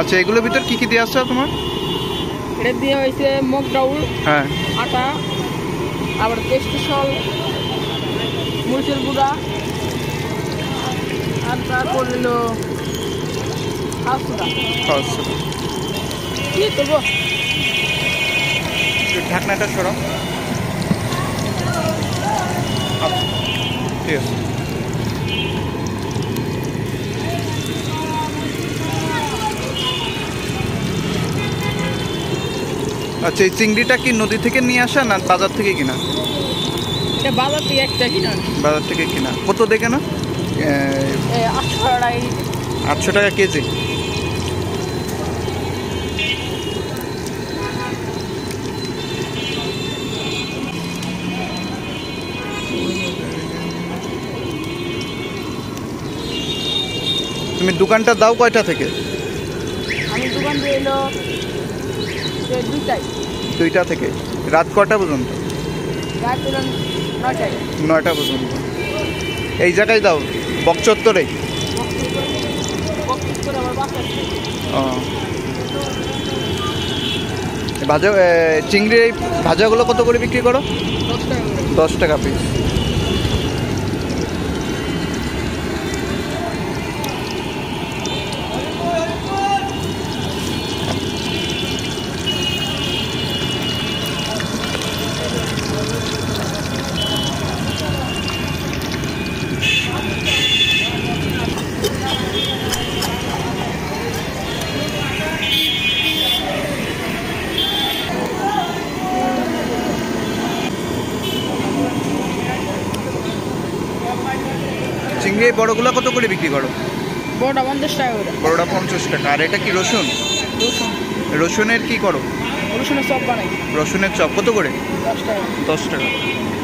আচ্ছা এগুলোর ভিতর কি কি দেওয়া আছে তোমার? এটা দিয়ে হয়েছে মগ ডাউল হ্যাঁ। আটা আবার পেস্টি সল মরিচের গুঁড়া আর তারপর হলো কি করব ঢাকনাটা সরাও। আচ্ছা ঠিক আছে। আচ্ছা এই চিংড়িটা কি নদী থেকে নিয়ে আসা না বাজার থেকে কিনা? বাজার থেকে একটা কিনা। বাজার থেকে কিনা। কত দেখে না? আটশো টাকা কেজি। তুমি দোকানটা দাও কয়টা থেকে? আমি দোকান দিয়ে দুইটা থেকে। রাত কটা পর্যন্ত? নয়টা পর্যন্ত। এই জায়গায় দাও বকচত্বরে ও। ভাজা চিংড়ি এই ভাজাগুলো কত করে বিক্রি করে? দশ টাকা পিস চিংড়ি বড়গুলো কত করে বিক্রি করো? বড়টা পঞ্চাশ টাকা করে। বড়টা পঞ্চাশ টাকা। আর এটা কি রসুন? রসুন। রসুনের কি করো? রসুনের চপ বানাই। রসুনের চপ কত করে? দশ টাকা। দশ টাকা।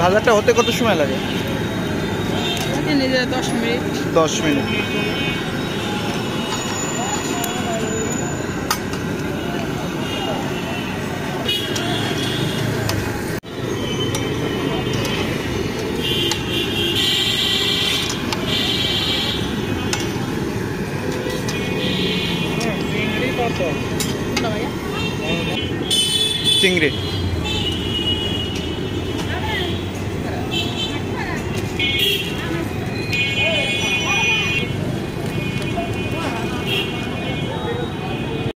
ভাজাটা হতে কত সময় লাগে? দশ মিনিট। দশ মিনিট। চিংড়ি।